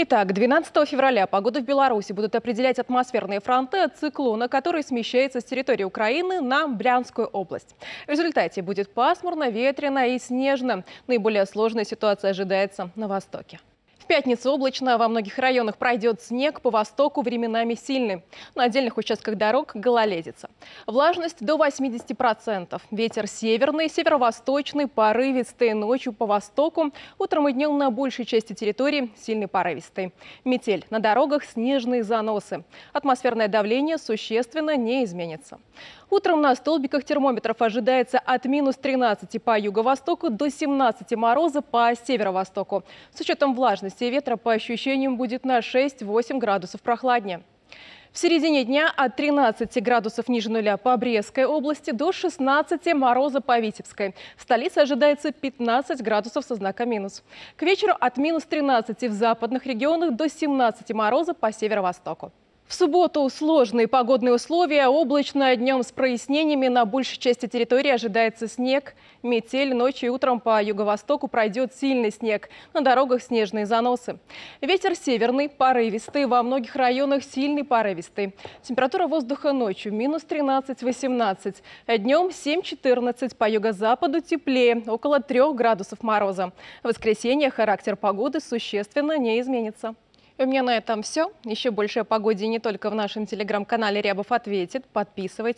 Итак, 12 февраля погоду в Беларуси будут определять атмосферные фронты от циклона, который смещается с территории Украины на Брянскую область. В результате будет пасмурно, ветрено и снежно. Наиболее сложная ситуация ожидается на востоке. Пятницу облачно, во многих районах пройдет снег, по востоку временами сильный. На отдельных участках дорог гололедица. Влажность до 80%. Ветер северный, северо-восточный, порывистый. Ночью по востоку, утром и днем на большей части территории сильный порывистый. Метель. На дорогах снежные заносы. Атмосферное давление существенно не изменится. Утром на столбиках термометров ожидается от минус 13 по юго-востоку до 17 мороза по северо-востоку. С учетом влажности скорости ветра по ощущениям будет на 6-8 градусов прохладнее. В середине дня от 13 градусов ниже нуля по Брестской области до 16 мороза по Витебской. В столице ожидается 15 градусов со знаком минус. К вечеру от минус 13 в западных регионах до 17 мороза по северо-востоку. В субботу сложные погодные условия. Облачно днем с прояснениями. На большей части территории ожидается снег. Метель. Ночью и утром по юго-востоку пройдет сильный снег. На дорогах снежные заносы. Ветер северный, порывистый. Во многих районах сильный порывистый. Температура воздуха ночью минус 13-18. Днем 7-14. По юго-западу теплее. Около 3 градусов мороза. В воскресенье характер погоды существенно не изменится. У меня на этом все. Еще больше о погоде не только в нашем телеграм-канале Рябов ответит. Подписывайтесь.